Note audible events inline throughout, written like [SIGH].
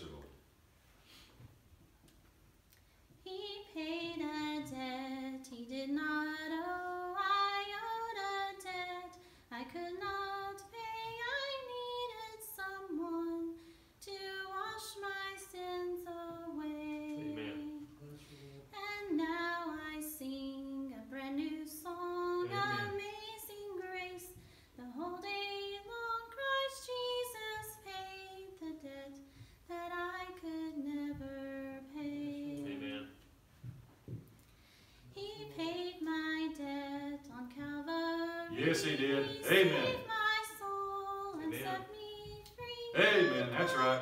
Her, He paid Yes, he did. Amen. my soul and Amen. set me free. Amen. That's right.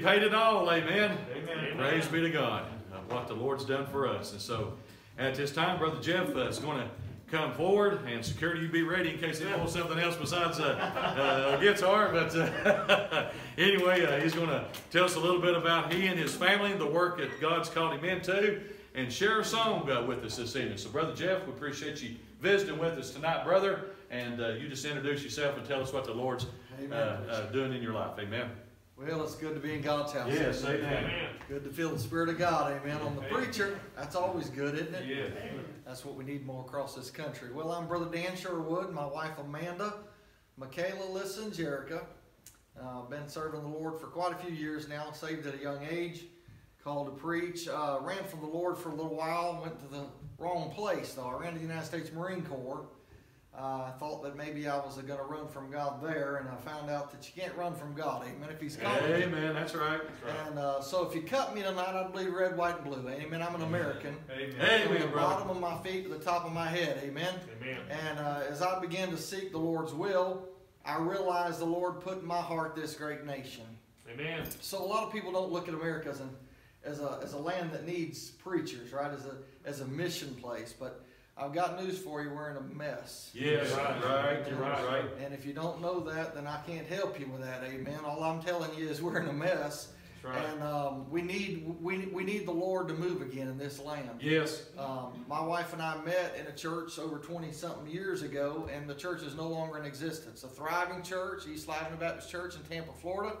Paid it all. Amen. Amen. Praise be to God. uh, What the Lord's done for us. And so, at this time, Brother Jeff uh, is going to come forward, and security, you be ready in case they pull something else besides a, uh, a guitar. But uh, [LAUGHS] anyway, uh, he's going to tell us a little bit about he and his family, and the work that God's called him into, and share a song uh, with us this evening. So, Brother Jeff, we appreciate you visiting with us tonight, brother. And uh, you just introduce yourself and tell us what the Lord's uh, uh, doing in your life. Amen. Well, it's good to be in God's house. Yes, Amen. amen. Amen. Good to feel the Spirit of God, amen, on the Amen. preacher. That's always good, isn't it? Yeah. That's what we need more across this country. Well, I'm Brother Dan Sherwood, my wife Amanda, Michaela, Lissa, and Jerica. Uh, been serving the Lord for quite a few years now, saved at a young age, called to preach. Uh, ran from the Lord for a little while, went to the wrong place though. I ran to the United States Marine Corps. Uh, I thought that maybe I was going to run from God there, and I found out that you can't run from God, amen, if He's calling you. Amen. That's right. That's right. And uh, so if you cut me tonight, I'd bleed red, white, and blue. Amen. I'm an American. Amen. From the Amen, brother. bottom of my feet to the top of my head. Amen. Amen. And uh, as I began to seek the Lord's will, I realized the Lord put in my heart this great nation. Amen. So a lot of people don't look at America as, an, as, a, as a land that needs preachers, right? As a, as a mission place. But I've got news for you. We're in a mess. Yes, Right. right, You're right, right. And if you don't know that, then I can't help you with that. Amen. All I'm telling you is we're in a mess. That's right. And um, we need we, we need the Lord to move again in this land. Yes. Um, my wife and I met in a church over 20 something years ago, and the church is no longer in existence. A thriving church, East Lavender Baptist Church in Tampa, Florida,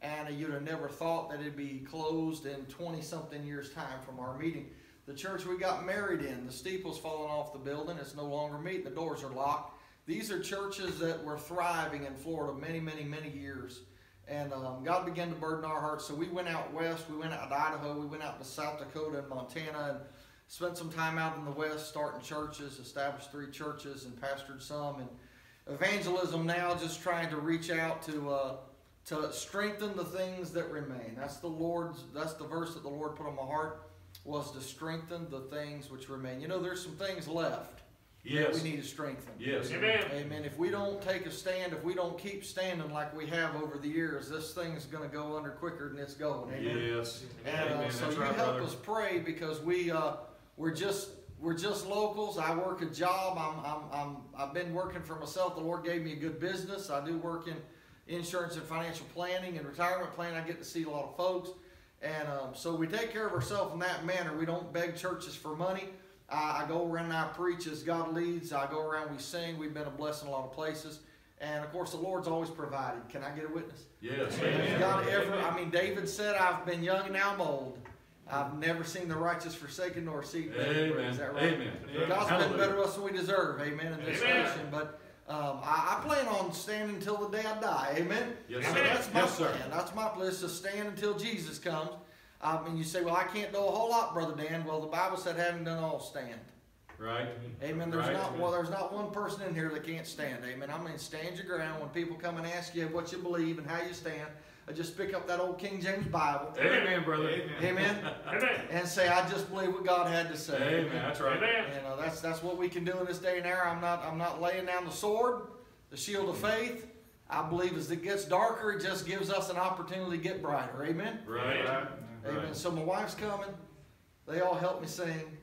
and you'd have never thought that it'd be closed in 20 something years' time from our meeting. The church we got married in, the steeple's fallen off the building, it's no longer meeting, the doors are locked. These are churches that were thriving in Florida many, many, many years. And um, God began to burden our hearts. So we went out west, we went out to Idaho, we went out to South Dakota and Montana, and spent some time out in the west starting churches, established three churches, and pastored some. And evangelism now, just trying to reach out to uh, to strengthen the things that remain. That's the Lord's. That's the verse that the Lord put on my heart was to strengthen the things which remain. You know, there's some things left that we need to strengthen. Yes. Amen. Amen. If we don't take a stand, if we don't keep standing like we have over the years, this thing's going to go under quicker than it's going. Amen. Yes. And uh, Amen. so That's you right, help brother. us pray because we uh, we're just we're just locals. I work a job. I'm, I'm, I'm I've been working for myself. The Lord gave me a good business. I do work in insurance and financial planning and retirement planning. I get to see a lot of folks, and um, so we take care of ourselves in that manner. We don't beg churches for money. I, I go around and I preach as God leads. I go around, we sing. We've been a blessing in a lot of places. And of course, the Lord's always provided. Can I get a witness? Yes. If God ever, I mean, David said, I've been young and now I'm old. I've never seen the righteous forsaken nor seed begging bread." Amen. Is that right? Amen. God's been better to us than we deserve. Amen. In this Amen. nation. But Um, I, I plan on standing until the day I die. Amen. Yes, sir. That's my Yes, sir. plan. That's my plan. to stand until Jesus comes. Um, and you say, well, I can't do a whole lot, brother Dan. Well, the Bible said, having done all, stand. Right? Amen. There's Right. not well, there's not one person in here that can't stand. Amen. I mean, stand your ground when people come and ask you what you believe and how you stand. Uh, Just pick up that old King James Bible. Amen, brother. Amen. Amen. And say, I just believe what God had to say. Amen. That's right. Amen. You know, that's that's what we can do in this day and era. I'm not I'm not laying down the sword, the shield of faith. I believe as it gets darker, it just gives us an opportunity to get brighter. Amen. Right. Right. Amen. Right. So my wife's coming. They all help me sing.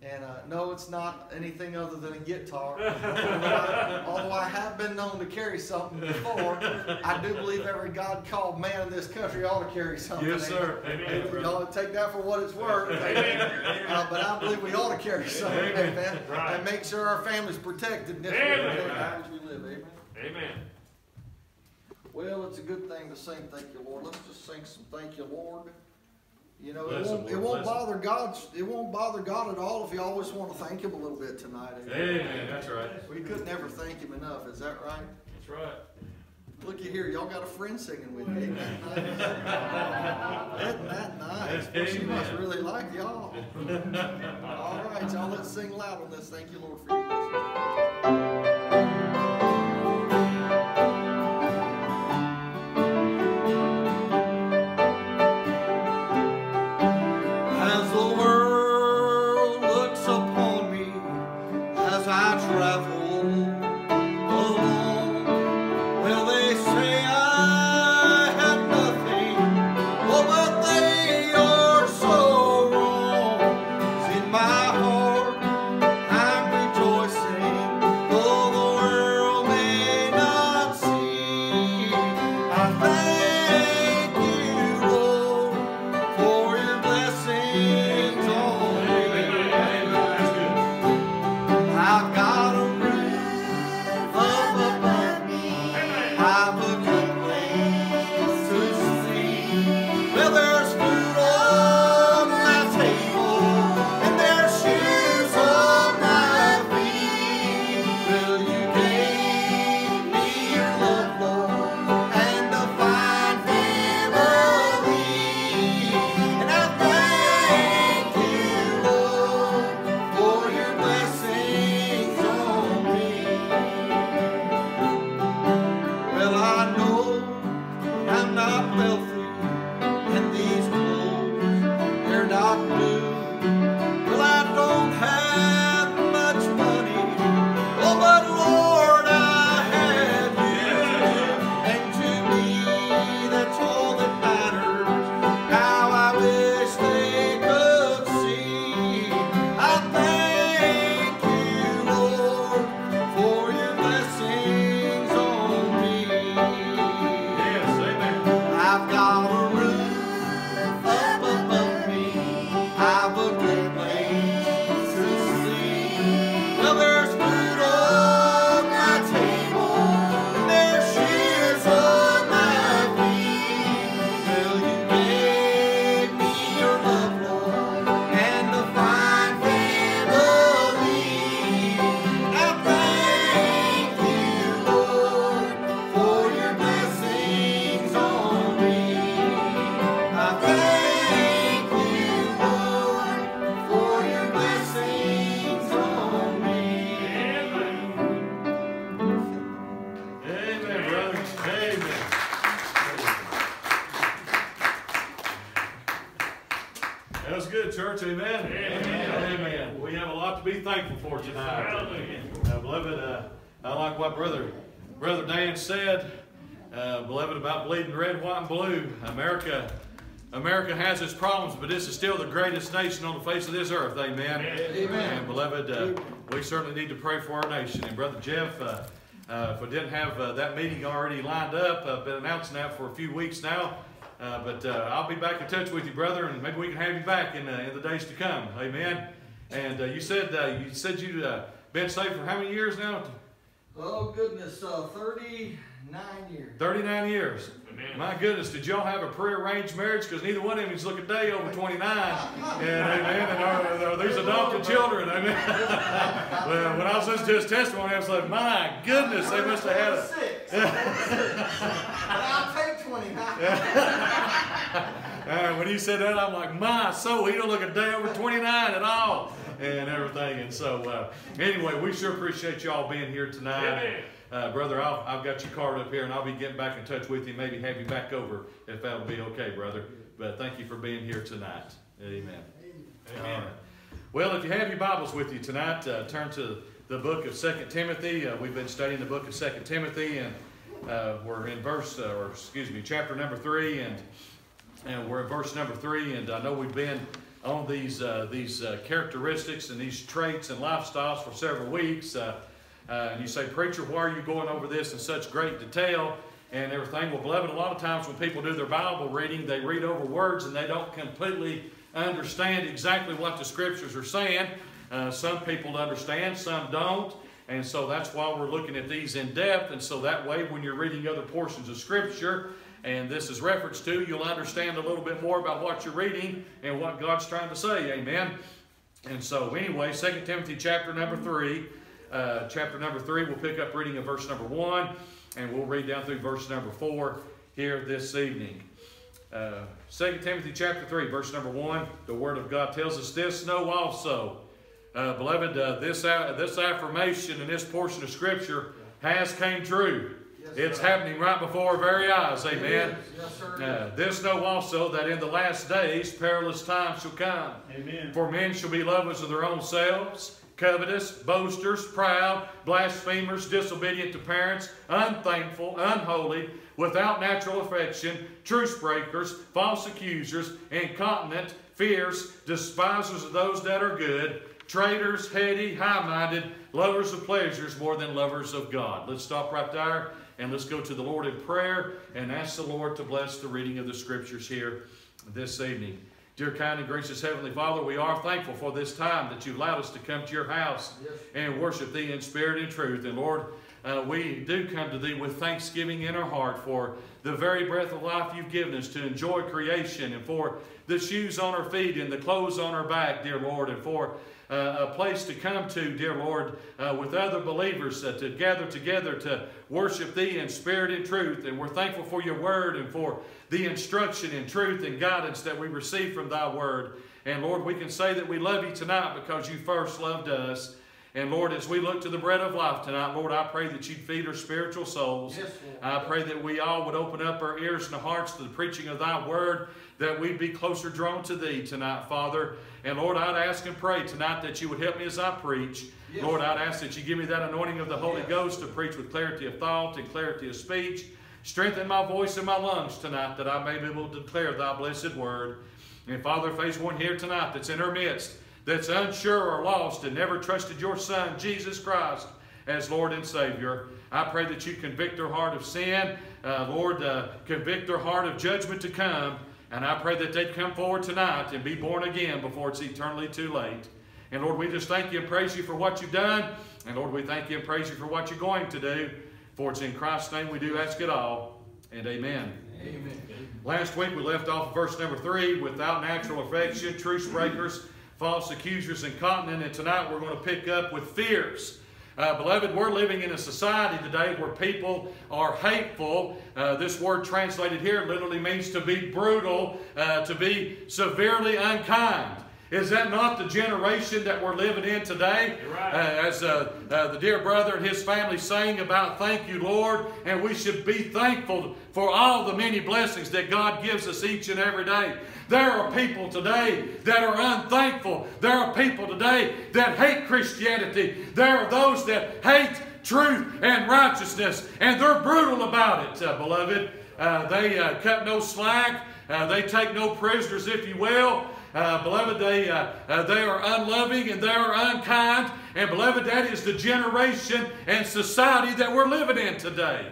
And uh, no, it's not anything other than a guitar. although, I, although I have been known to carry something before, I do believe every God-called man in this country ought to carry something. Yes, sir. Amen. Amen. Y'all take that for what it's worth. Uh, but I believe we ought to carry something, Amen. amen. Right. And make sure our family's protected Amen. and times we live, amen. Amen. Well, it's a good thing to sing thank you, Lord. Let's just sing some thank you, Lord. You know, Bless it won't, it won't bother God. It won't bother God at all if you always want to thank Him a little bit tonight. Amen. Amen. That's right. We could never thank Him enough. Is that right? That's right. Looky here, y'all got a friend singing with you. Ain't that nice? [LAUGHS] Isn't that nice? Well, she must really like y'all. [LAUGHS] All right, y'all, let's sing loud on this. Thank you, Lord, for your blessings. Church. Amen. Amen. Amen. We have a lot to be thankful for tonight. Uh, beloved, uh, I like what brother brother Dan said. Uh, beloved, about bleeding red, white, and blue. America, America has its problems, but this is still the greatest nation on the face of this earth. Amen. Amen. And beloved, uh, we certainly need to pray for our nation. And brother Jeff, uh, uh, if we didn't have uh, that meeting already lined up, I've been announcing that for a few weeks now. Uh, but uh, I'll be back in touch with you, brother, and maybe we can have you back in, uh, in the days to come. Amen. And uh, you said uh, you said you'd uh, been saved for how many years now? Oh goodness, uh, 39 years. 39 years. My goodness, did y'all have a prearranged marriage? Because neither one of them is looking a day over 29. And amen. And are, are these adopted children? Amen. [LAUGHS] well, when I was listening to his testimony, I was like, my goodness, they must have had a. Six. but I'll take 29. [LAUGHS] Uh, when he said that, I'm like, my soul, he don't look a day over 29 at all, and everything. And so, uh, anyway, we sure appreciate y'all being here tonight. Uh, brother, I'll, I've got your card up here, and I'll be getting back in touch with you. Maybe have you back over if that'll be okay, brother. But thank you for being here tonight. Amen. Amen. Well, if you have your Bibles with you tonight, uh, turn to the book of Second Timothy. Uh, we've been studying the book of Second Timothy, and uh, we're in verse, uh, or excuse me, chapter number three, and and we're in verse number three. And I know we've been on these uh, these uh, characteristics and these traits and lifestyles for several weeks. Uh, and you say, preacher, why are you going over this in such great detail? And everything. Well, beloved, a lot of times when people do their Bible reading, they read over words and they don't completely understand exactly what the scriptures are saying. Uh, some people understand, some don't. And so that's why we're looking at these in depth. And so that way, when you're reading other portions of Scripture, and this is reference to, you'll understand a little bit more about what you're reading and what God's trying to say. Amen. And so, anyway, 2 Timothy chapter number 3. Uh, chapter number 3, we'll pick up reading of verse number 1, and we'll read down through verse number 4 here this evening. Uh, 2 Timothy chapter 3, verse number 1, the Word of God tells us this Know also, uh, beloved, uh, this, this affirmation in this portion of Scripture has came true. Yes, it's sir. happening right before our very eyes. Amen. Yes, sir. Uh, this know also that in the last days perilous times shall come. Amen. For men shall be lovers of their own selves, covetous, boasters, proud, blasphemers, disobedient to parents, unthankful, unholy, without natural affection, truce breakers, false accusers, incontinent, fierce, despisers of those that are good, traitors, heady, high-minded, lovers of pleasures more than lovers of God. Let's stop right there and let's go to the Lord in prayer and ask the Lord to bless the reading of the scriptures here this evening. Dear kind and gracious Heavenly Father, we are thankful for this time that you've allowed us to come to your house Yes. and worship Thee in spirit and truth. And Lord, uh, we do come to Thee with thanksgiving in our heart for the very breath of life you've given us to enjoy creation and for the shoes on our feet and the clothes on our back, dear Lord, and for uh, a place to come to, dear Lord, uh, with other believers uh, to gather together to worship Thee in spirit and truth. And we're thankful for Your Word and for the instruction in truth and guidance that we receive from Thy Word. And Lord, we can say that we love You tonight because You first loved us. And Lord, as we look to the bread of life tonight, Lord, I pray that you'd feed our spiritual souls. Yes, Lord. I pray that we all would open up our ears and our hearts to the preaching of thy word, that we'd be closer drawn to thee tonight, Father. And Lord, I'd ask and pray tonight that you would help me as I preach. Yes. Lord, I'd ask that you give me that anointing of the Holy Yes. Ghost to preach with clarity of thought and clarity of speech. Strengthen my voice and my lungs tonight that I may be able to declare thy blessed word. And Father, if there's one here tonight that's in our midst, that's unsure or lost and never trusted your Son, Jesus Christ, as Lord and Savior, I pray that you convict their heart of sin. Uh, Lord, uh, convict their heart of judgment to come. And I pray that they'd come forward tonight and be born again before it's eternally too late. And Lord, we just thank you and praise you for what you've done. And Lord, we thank you and praise you for what you're going to do. For it's in Christ's name we do ask it all. And amen. Amen. Last week we left off verse number three without natural affection, truce breakers, false accusers, incontinent. And tonight we're going to pick up with fears. Uh, beloved, we're living in a society today where people are hateful. Uh, this word translated here literally means to be brutal, uh, to be severely unkind. Is that not the generation that we're living in today? Right. Uh, as uh, uh, the dear brother and his family sang about, thank you, Lord, and we should be thankful for all the many blessings that God gives us each and every day. There are people today that are unthankful. There are people today that hate Christianity. There are those that hate truth and righteousness, and they're brutal about it, uh, beloved. Uh, they uh, cut no slack. Uh, they take no prisoners, if you will. Uh, beloved, they, uh, uh, they are unloving and they are unkind. And beloved, that is the generation and society that we're living in today.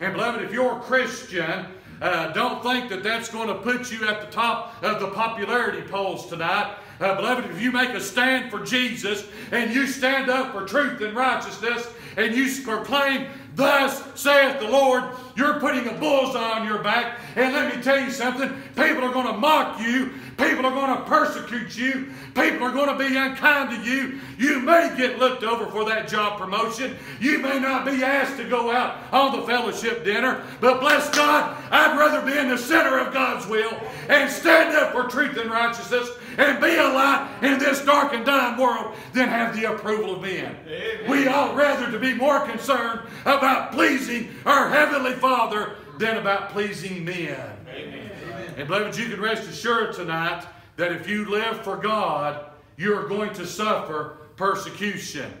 And beloved, if you're a Christian, uh, don't think that that's going to put you at the top of the popularity polls tonight. Uh, beloved, if you make a stand for Jesus and you stand up for truth and righteousness and you proclaim Thus saith the Lord, you're putting a bullseye on your back. And let me tell you something people are going to mock you, people are going to persecute you, people are going to be unkind to you. You may get looked over for that job promotion. You may not be asked to go out on the fellowship dinner. But bless God, I'd rather be in the center of God's will and stand up for truth and righteousness and be a light in this dark and dying world than have the approval of men. Amen. We ought rather to be more concerned about pleasing our Heavenly Father than about pleasing men. Amen. And beloved, you can rest assured tonight that if you live for God, you're going to suffer persecution.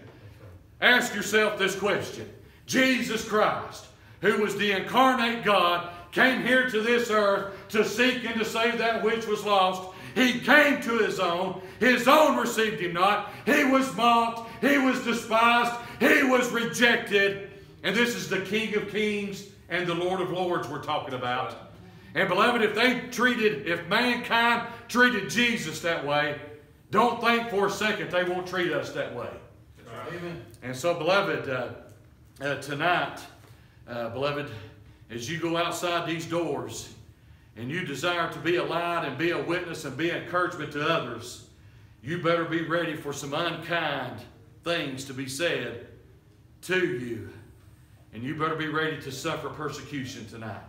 Ask yourself this question Jesus Christ, who was the incarnate God, came here to this earth to seek and to save that which was lost. He came to his own. His own received him not. He was mocked. He was despised. He was rejected. And this is the King of Kings and the Lord of Lords we're talking about. And beloved, if they treated, if mankind treated Jesus that way, don't think for a second they won't treat us that way. Amen. And so, beloved, uh, uh, tonight, uh, beloved, as you go outside these doors and you desire to be a light and be a witness and be an encouragement to others, you better be ready for some unkind things to be said to you. And you better be ready to suffer persecution tonight.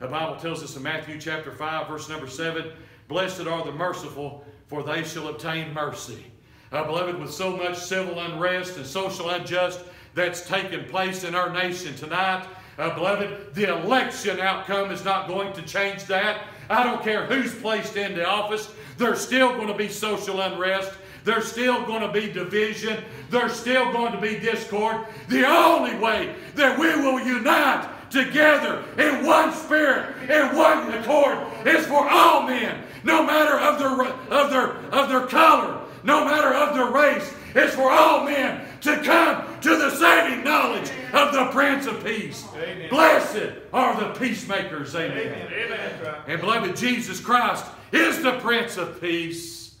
The Bible tells us in Matthew chapter 5, verse number 7 Blessed are the merciful, for they shall obtain mercy. Uh, beloved, with so much civil unrest and social unjust that's taken place in our nation tonight, uh, beloved, the election outcome is not going to change that. I don't care who's placed into office, there's still going to be social unrest. There's still going to be division. There's still going to be discord. The only way that we will unite together in one spirit, in one accord, is for all men, no matter of their of their of their color, no matter of their race. It's for all men to come to the saving knowledge of the Prince of Peace. Amen. Blessed are the peacemakers. Amen. Amen. And beloved, Jesus Christ is the Prince of Peace.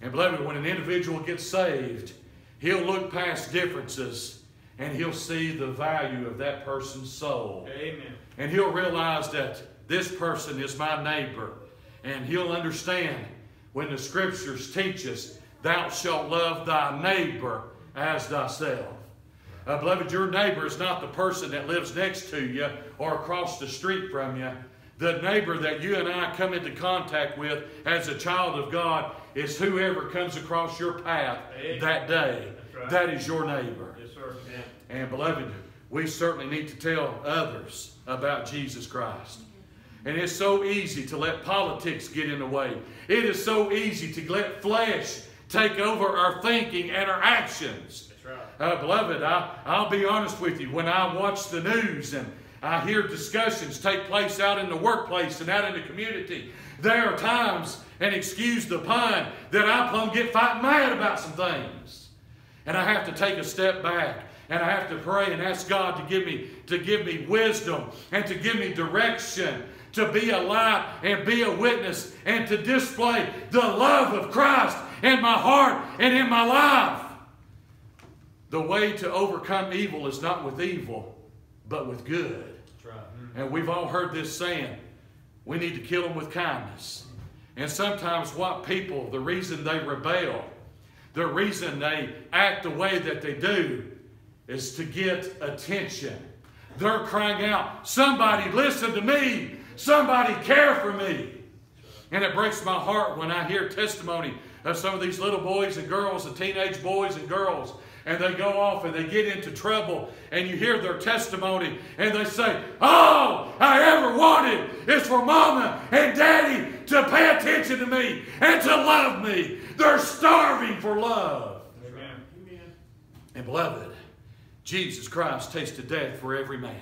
And beloved, when an individual gets saved, he'll look past differences and he'll see the value of that person's soul. Amen. And he'll realize that this person is my neighbor. And he'll understand when the scriptures teach us, thou shalt love thy neighbor as thyself. Uh, beloved, your neighbor is not the person that lives next to you or across the street from you. The neighbor that you and I come into contact with as a child of God is whoever comes across your path Amen. that day. Right. That is your neighbor. And beloved, we certainly need to tell others about Jesus Christ. And it's so easy to let politics get in the way. It is so easy to let flesh take over our thinking and our actions. Right. Uh, beloved, I, I'll be honest with you. When I watch the news and I hear discussions take place out in the workplace and out in the community, there are times, and excuse the pun, that I plumb get fighting mad about some things. And I have to take a step back and I have to pray and ask God to give me to give me wisdom and to give me direction to be a light and be a witness and to display the love of Christ in my heart and in my life. The way to overcome evil is not with evil, but with good. Right. Mm. And we've all heard this saying we need to kill them with kindness. And sometimes, what people, the reason they rebel, the reason they act the way that they do, is to get attention. They're crying out, Somebody listen to me. Somebody care for me. And it breaks my heart when I hear testimony of some of these little boys and girls, the teenage boys and girls, and they go off and they get into trouble, and you hear their testimony, and they say, All I ever wanted is for mama and daddy to pay attention to me and to love me. They're starving for love. Amen. And beloved, Jesus Christ tasted death for every man.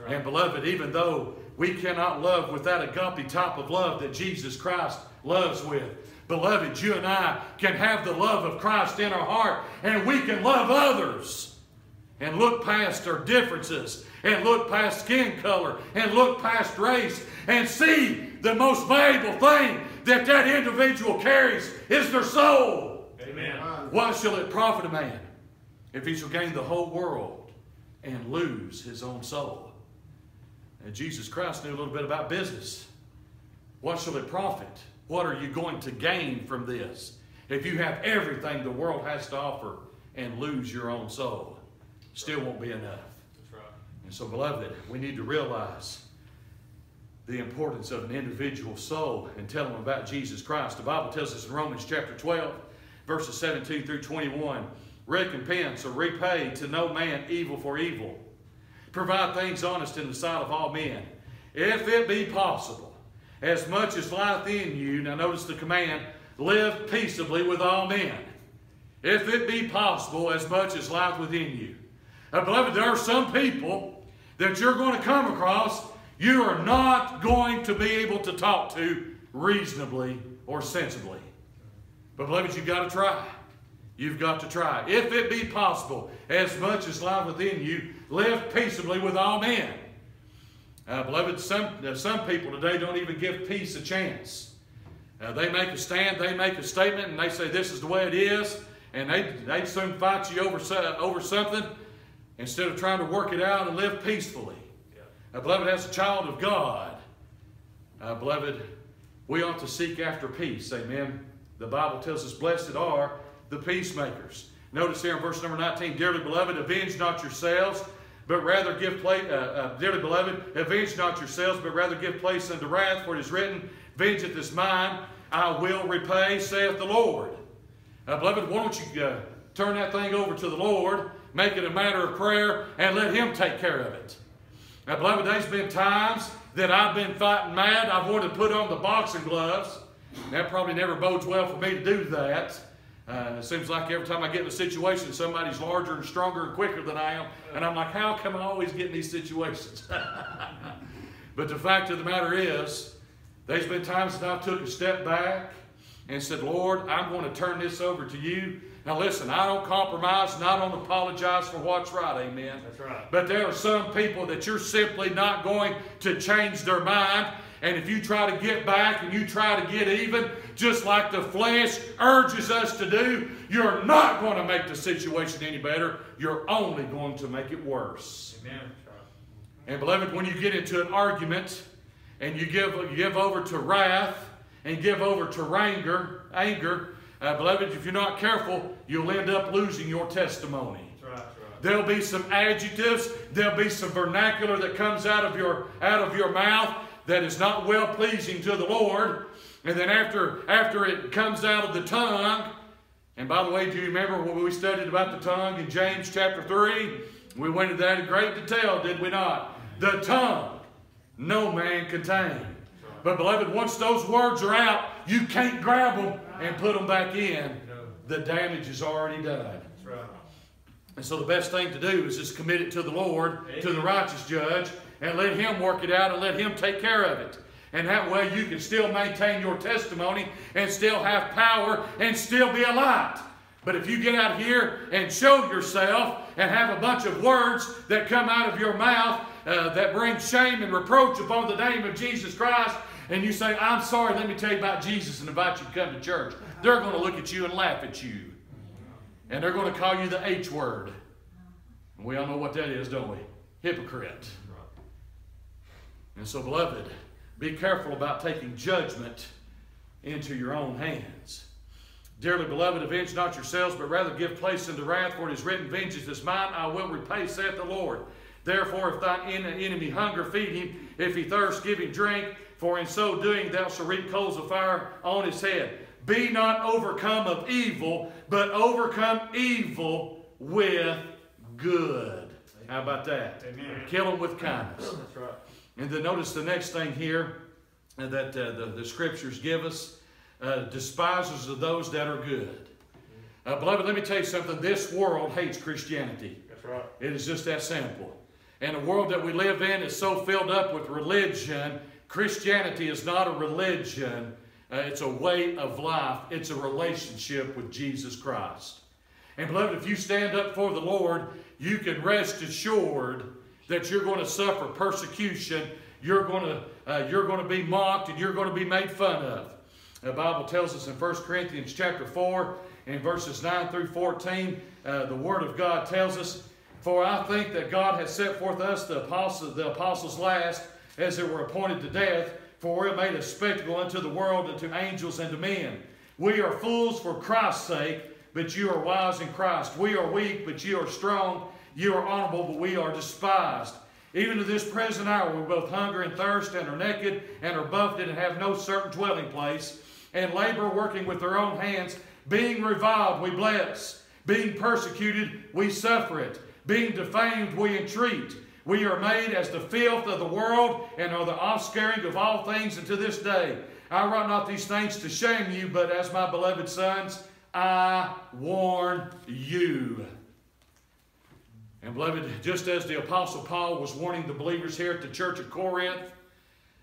Right. And beloved, even though we cannot love with that agape type of love that Jesus Christ loves with, beloved, you and I can have the love of Christ in our heart and we can love others and look past our differences and look past skin color and look past race and see the most valuable thing that that individual carries is their soul. Amen. What shall it profit a man if he shall gain the whole world and lose his own soul. And Jesus Christ knew a little bit about business. What shall it profit? What are you going to gain from this? If you have everything the world has to offer and lose your own soul, still won't be enough. Right. And so, beloved, we need to realize the importance of an individual soul and tell them about Jesus Christ. The Bible tells us in Romans chapter 12, verses 17 through 21 recompense or repay to no man evil for evil. Provide things honest in the sight of all men. If it be possible, as much as lieth in you, now notice the command, live peaceably with all men. If it be possible, as much as lieth within you. Now, beloved, there are some people that you're going to come across you are not going to be able to talk to reasonably or sensibly. But, beloved, you've got to try. You've got to try. If it be possible, as much as lieth within you, live peaceably with all men. Uh, beloved, some, uh, some people today don't even give peace a chance. Uh, they make a stand, they make a statement, and they say this is the way it is, and they, they soon fight you over, over something instead of trying to work it out and live peacefully. Yeah. Uh, beloved, as a child of God, uh, beloved, we ought to seek after peace. Amen. The Bible tells us, blessed are the peacemakers. Notice here in verse number 19, dearly beloved, avenge not yourselves, but rather give place, uh, uh, dearly beloved, avenge not yourselves, but rather give place unto wrath, for it is written, Vengeance is mine, I will repay, saith the Lord. Uh, beloved, why don't you uh, turn that thing over to the Lord, make it a matter of prayer, and let Him take care of it. Now, beloved, there's been times that I've been fighting mad. I've wanted to put on the boxing gloves. That probably never bodes well for me to do that. Uh, it seems like every time I get in a situation, somebody's larger and stronger and quicker than I am. And I'm like, how come I always get in these situations? [LAUGHS] but the fact of the matter is, there's been times that I took a step back and said, Lord, I'm going to turn this over to you. Now listen, I don't compromise and I don't apologize for what's right, amen. That's right. But there are some people that you're simply not going to change their mind. And if you try to get back and you try to get even, just like the flesh urges us to do, you're not going to make the situation any better. You're only going to make it worse. Amen. And beloved, when you get into an argument and you give, you give over to wrath and give over to anger, anger, uh, beloved, if you're not careful, you'll end up losing your testimony. That's right, that's right. There'll be some adjectives, there'll be some vernacular that comes out of your out of your mouth that is not well pleasing to the Lord. And then after after it comes out of the tongue, and by the way, do you remember when we studied about the tongue in James chapter 3? We went into that in great detail, did we not? The tongue, no man can tame. But beloved, once those words are out, you can't grab them and put them back in. The damage is already done. And so the best thing to do is just commit it to the Lord, to the righteous judge, and let Him work it out and let Him take care of it. And that way you can still maintain your testimony and still have power and still be a light. But if you get out here and show yourself and have a bunch of words that come out of your mouth uh, that bring shame and reproach upon the name of Jesus Christ, and you say, I'm sorry, let me tell you about Jesus and invite you to come to church, they're going to look at you and laugh at you. And they're going to call you the H word. And we all know what that is, don't we? Hypocrite. And so, beloved, be careful about taking judgment into your own hands. Dearly beloved, avenge not yourselves, but rather give place unto wrath, for it is written, Vengeance is mine, I will repay, saith the Lord. Therefore, if thine enemy hunger, feed him. If he thirst, give him drink. For in so doing, thou shalt reap coals of fire on his head. Be not overcome of evil, but overcome evil with good. How about that? Amen. Kill them with kindness. That's right. And then notice the next thing here uh, that uh, the, the scriptures give us uh, despisers of those that are good. Uh, beloved, let me tell you something. This world hates Christianity. That's right. It is just that simple. And the world that we live in is so filled up with religion. Christianity is not a religion, uh, it's a way of life, it's a relationship with Jesus Christ. And beloved, if you stand up for the Lord, you can rest assured that you're going to suffer persecution, you're going to, uh, you're going to be mocked, and you're going to be made fun of. The Bible tells us in 1 Corinthians chapter 4, in verses 9 through 14, uh, the Word of God tells us For I think that God has set forth us, the apostles, the apostles last, as it were appointed to death, for we are made a spectacle unto the world, and to angels, and to men. We are fools for Christ's sake, but you are wise in Christ. We are weak, but you are strong. You are honorable, but we are despised. Even to this present hour, we both hunger and thirst, and are naked, and are buffeted, and have no certain dwelling place, and labor working with our own hands. Being reviled, we bless. Being persecuted, we suffer it. Being defamed, we entreat. We are made as the filth of the world and are the offscouring of all things unto this day. I write not these things to shame you, but as my beloved sons, I warn you. And beloved, just as the Apostle Paul was warning the believers here at the church of Corinth,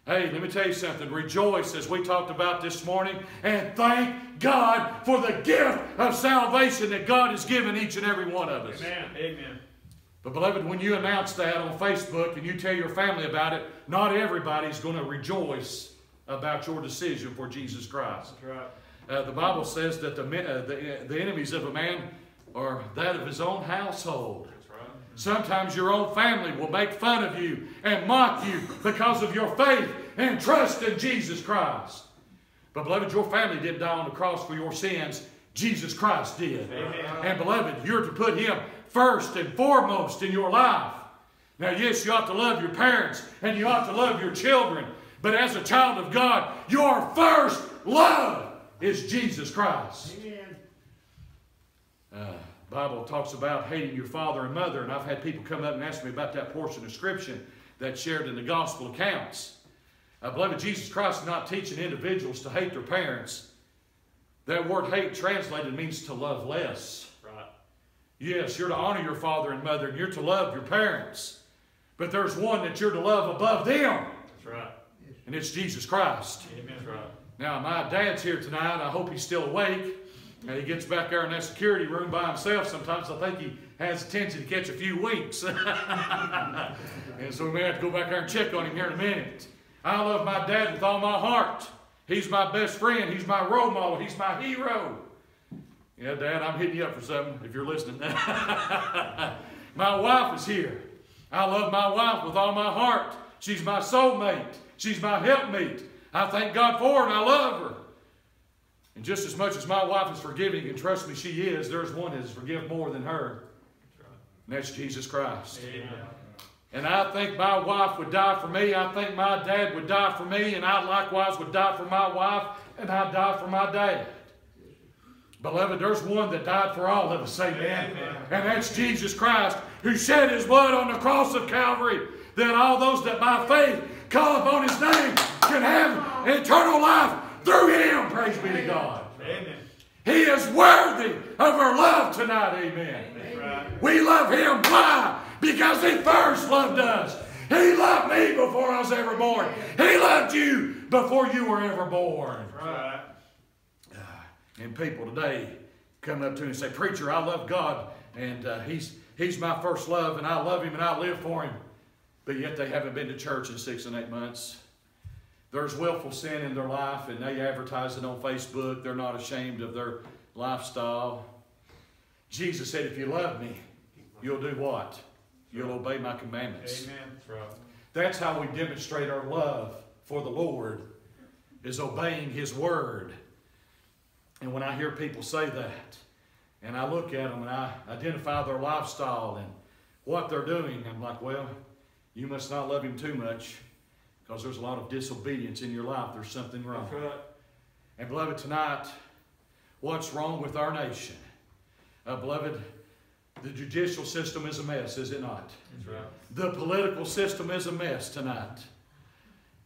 hey, let me tell you something. Rejoice, as we talked about this morning, and thank God for the gift of salvation that God has given each and every one of us. Amen. Amen. But, beloved, when you announce that on Facebook and you tell your family about it, not everybody's going to rejoice about your decision for Jesus Christ. That's right. Uh, the Bible says that the, uh, the, the enemies of a man are that of his own household. Sometimes your own family will make fun of you and mock you because of your faith and trust in Jesus Christ. But, beloved, your family didn't die on the cross for your sins. Jesus Christ did. Amen. And, beloved, you're to put Him first and foremost in your life. Now, yes, you ought to love your parents and you ought to love your children. But as a child of God, your first love is Jesus Christ. Amen. Bible talks about hating your father and mother, and I've had people come up and ask me about that portion of Scripture that's shared in the gospel accounts. Uh, beloved, Jesus Christ is not teaching individuals to hate their parents. That word hate translated means to love less. Right. Yes, you're to honor your father and mother, and you're to love your parents. But there's one that you're to love above them, That's right. and it's Jesus Christ. Amen. That's right. Now, my dad's here tonight. I hope he's still awake. And he gets back there in that security room by himself. Sometimes I think he has a tendency to catch a few winks. [LAUGHS] and so we may have to go back there and check on him here in a minute. I love my dad with all my heart. He's my best friend. He's my role model. He's my hero. Yeah, Dad, I'm hitting you up for something if you're listening. [LAUGHS] my wife is here. I love my wife with all my heart. She's my soulmate. She's my helpmate. I thank God for her and I love her. And just as much as my wife is forgiving, and trust me, she is, there's one that has forgiven more than her. And that's Jesus Christ. Amen. And I think my wife would die for me. I think my dad would die for me. And I likewise would die for my wife. And I'd die for my dad. Beloved, there's one that died for all of us, amen. Amen. And that's Jesus Christ, who shed his blood on the cross of Calvary, that all those that by faith call upon his name can have eternal life through him. Praise be to God. Amen. He is worthy of our love tonight, amen. Right. We love him. Why? Because he first loved us. He loved me before I was ever born. He loved you before you were ever born. Right. And people today come up to me and say, Preacher, I love God, and uh, he's, he's my first love, and I love Him, and I live for Him. But yet they haven't been to church in six and eight months. There's willful sin in their life, and they advertise it on Facebook. They're not ashamed of their lifestyle. Jesus said, If you love me, you'll do what? You'll obey my commandments. Amen. That's right. That's how we demonstrate our love for the Lord, is obeying His word. And when I hear people say that, and I look at them and I identify their lifestyle and what they're doing, I'm like, well, you must not love Him too much because there's a lot of disobedience in your life. There's something wrong. Right. And beloved, tonight, what's wrong with our nation? Uh, beloved, the judicial system is a mess, is it not? That's right. The political system is a mess tonight.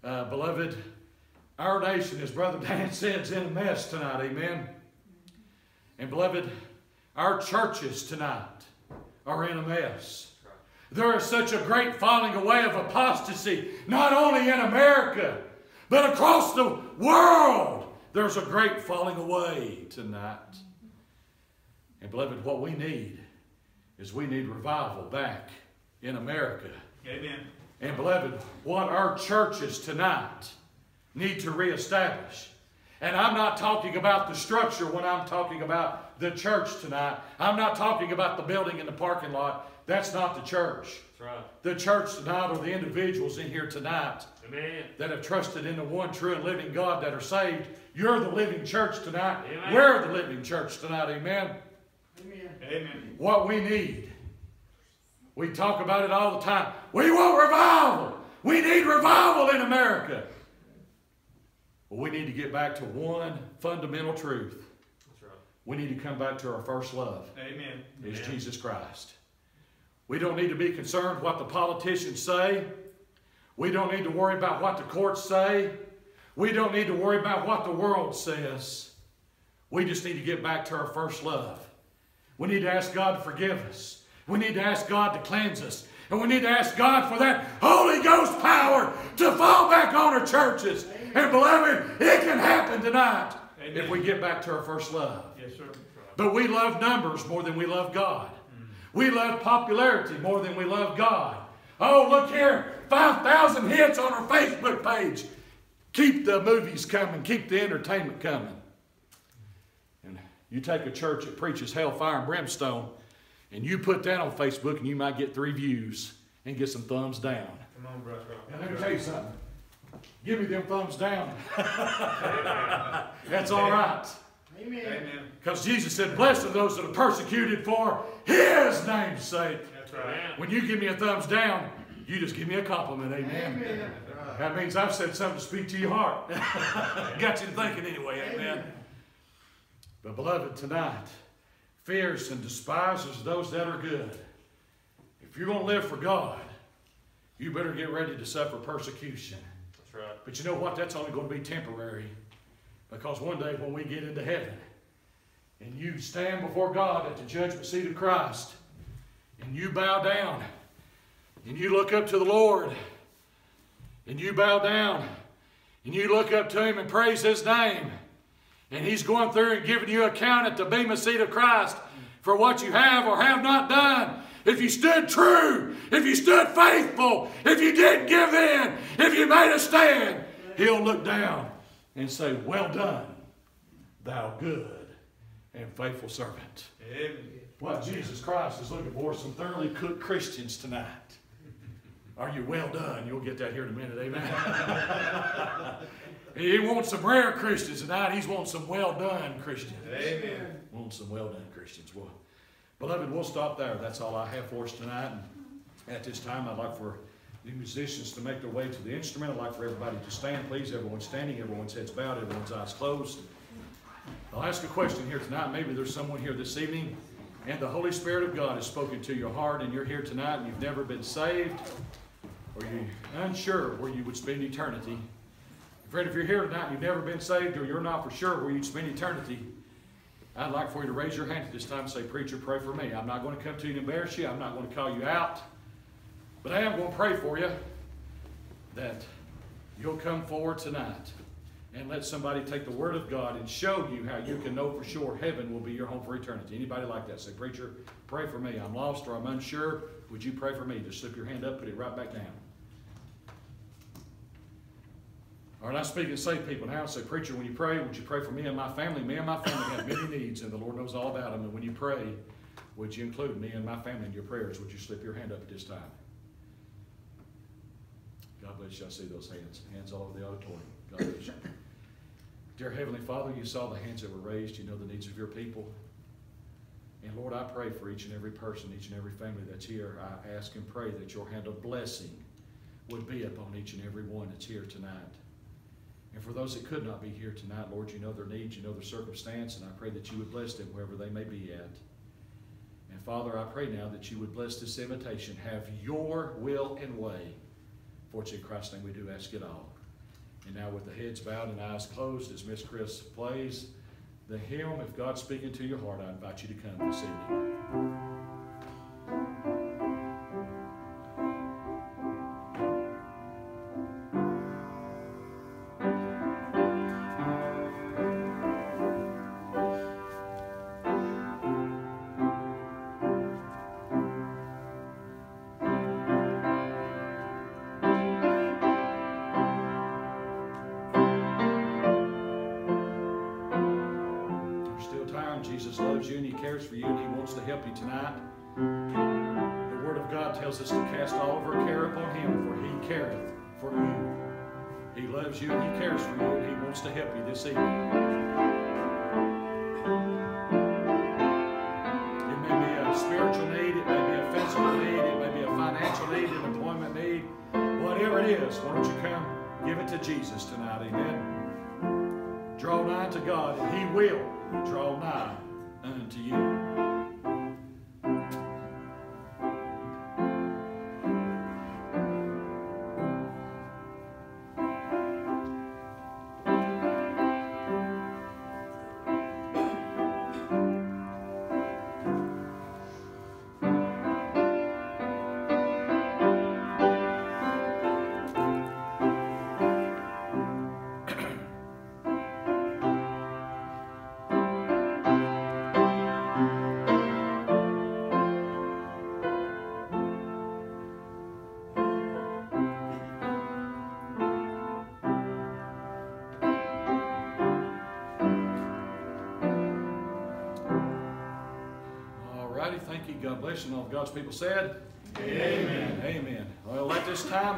Uh, beloved, our nation, as Brother [LAUGHS] Dan said, is in a mess tonight. Amen. And beloved, our churches tonight are in a mess. There is such a great falling away of apostasy, not only in America, but across the world. There's a great falling away tonight. And beloved, what we need is we need revival back in America. Amen. And beloved, what our churches tonight need to reestablish. And I'm not talking about the structure when I'm talking about the church tonight. I'm not talking about the building and the parking lot. That's not the church. That's right. The church tonight are the individuals in here tonight Amen. that have trusted in the one true and living God that are saved. You're the living church tonight. Amen. We're the living church tonight. Amen. Amen. Amen. What we need. We talk about it all the time. We want revival. We need revival in America. But we need to get back to one fundamental truth. That's right. We need to come back to our first love. Amen. is Amen. Jesus Christ. We don't need to be concerned what the politicians say. We don't need to worry about what the courts say. We don't need to worry about what the world says. We just need to get back to our first love. We need to ask God to forgive us. We need to ask God to cleanse us. And we need to ask God for that Holy Ghost power to fall back on our churches. And beloved, it can happen tonight if we get back to our first love. Yes, sir. But we love numbers more than we love God. We love popularity more than we love God. Oh, look here, 5,000 hits on our Facebook page. Keep the movies coming, keep the entertainment coming. And you take a church that preaches hellfire and brimstone, and you put that on Facebook, and you might get three views and get some thumbs down. Come on, brother. And let me tell you something. Give me them thumbs down. [LAUGHS] That's all right. Amen. Because Jesus said, Blessed are those that are persecuted for His name's sake. That's right. When you give me a thumbs down, you just give me a compliment. Amen. That means I've said something to speak to your heart. [LAUGHS] Got you thinking anyway. Amen. But beloved, tonight, fears and despises those that are good. If you're going to live for God, you better get ready to suffer persecution. That's right. But you know what? That's only going to be temporary. Because one day when we get into heaven and you stand before God at the judgment seat of Christ and you bow down and you look up to the Lord and you bow down and you look up to Him and praise His name and He's going through and giving you account at the bema seat of Christ for what you have or have not done. If you stood true, if you stood faithful, if you didn't give in, if you made a stand, He'll look down and say, Well done, thou good and faithful servant. Amen. What Jesus Christ is looking for some thoroughly cooked Christians tonight. Are you well done? You'll get that here in a minute, amen. [LAUGHS] he wants some rare Christians tonight. He's wanting some well done Christians. Amen. Wants some well done Christians. Well, beloved, we'll stop there. That's all I have for us tonight. And at this time, I'd like for musicians to make their way to the instrument. I'd like for everybody to stand, please. Everyone's standing, everyone's heads bowed, everyone's eyes closed. I'll ask a question here tonight. Maybe there's someone here this evening, and the Holy Spirit of God has spoken to your heart, and you're here tonight, and you've never been saved, or you're unsure where you would spend eternity. Friend, if you're here tonight and you've never been saved, or you're not for sure where you'd spend eternity, I'd like for you to raise your hand at this time and say, Preacher, pray for me. I'm not going to come to you and embarrass you. I'm not going to call you out. But I am going to pray for you that you'll come forward tonight and let somebody take the Word of God and show you how you can know for sure heaven will be your home for eternity. Anybody like that? Say, Preacher, pray for me. I'm lost or I'm unsure. Would you pray for me? Just slip your hand up, put it right back down. All right, I speak and say people now. Say, Preacher, when you pray, would you pray for me and my family? Me and my family have many needs, and the Lord knows all about them. And when you pray, would you include me and my family in your prayers? Would you slip your hand up at this time? God bless you. I see those hands. Hands all over the auditorium. God bless you. Dear Heavenly Father, you saw the hands that were raised. You know the needs of your people. And Lord, I pray for each and every person, each and every family that's here. I ask and pray that your hand of blessing would be upon each and every one that's here tonight. And for those that could not be here tonight, Lord, you know their needs, you know their circumstance, and I pray that you would bless them wherever they may be at. And Father, I pray now that you would bless this invitation. Have your will and way. For it's in Christ's name we do ask it all. And now with the heads bowed and eyes closed, as Miss Chris plays the hymn, if God's speaking to your heart, I invite you to come this evening. Loves you He cares for you, and He wants to help you this evening. It may be a spiritual need, it may be a physical need, it may be a financial need, an employment need. Whatever it is, why don't you come give it to Jesus tonight? Amen. Draw nigh to God, and He will draw nigh unto you. God's people said, Amen. Amen. Well, at this time,